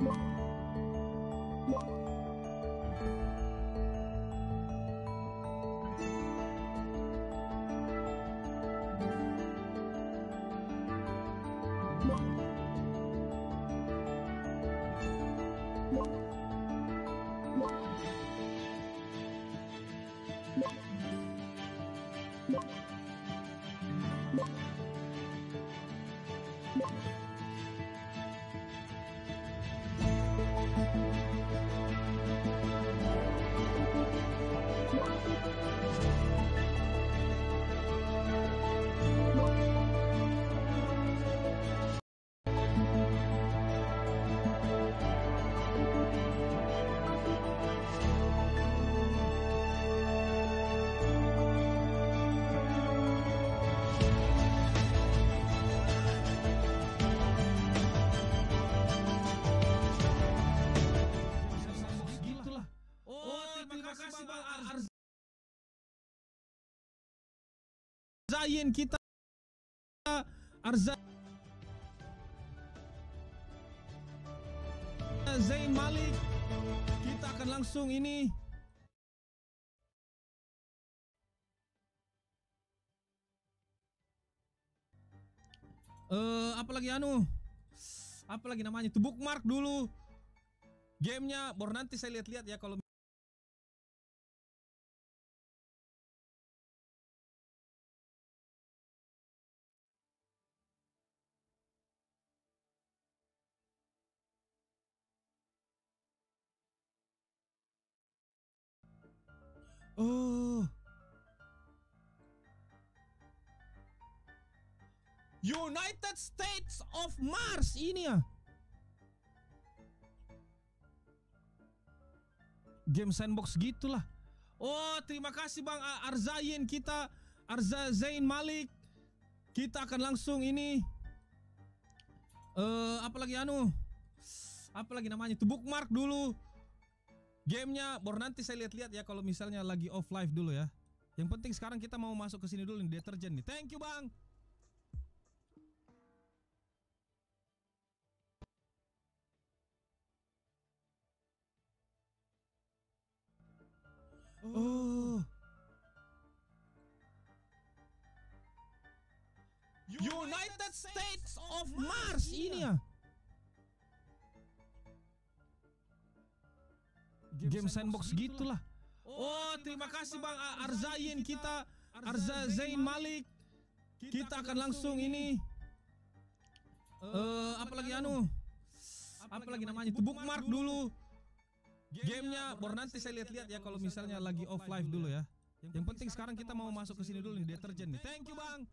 Gitulah. Arzain kita Arza Zain Malik. Kita akan langsung ini. Eh apa lagi anu? Apa lagi namanya? Tuh bookmark dulu. Gamenya baru nanti saya lihat-lihat ya kalau Oh. United States of Mars ini ya. Game sandbox gitulah. Oh, terima kasih Bang Ar- Arzain kita Arza Zain Malik. Kita akan langsung ini eh apa lagi anu? Apa lagi namanya? Tuh bookmark dulu. Gamenya baru nanti saya lihat-lihat ya kalau misalnya lagi off live dulu ya. Yang penting sekarang kita mau masuk ke sini dulu nih deterjen nih. Thank you bang. Oh. United States of Mars Game sandbox gitulah. Oh, terima kasih Bang Ar- Arzain kita Arza Zain Malik. Kita akan langsung ini eh apa lagi anu? Apa lagi namanya? Tuh bookmark dulu. Gamenya baru nanti saya lihat-lihat ya kalau misalnya lagi off live dulu ya. Yang penting sekarang kita mau masuk ke sini dulu nih deterjen nih. Thank you Bang.